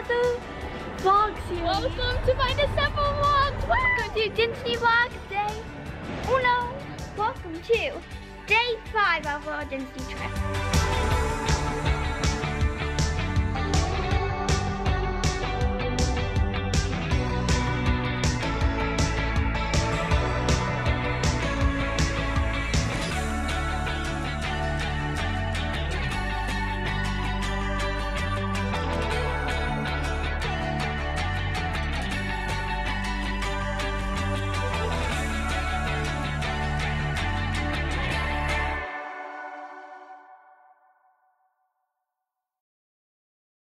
another vlog series. Welcome to my December vlog. Welcome to Disney Vlogs Day Uno. Welcome to day five of our Disney trip.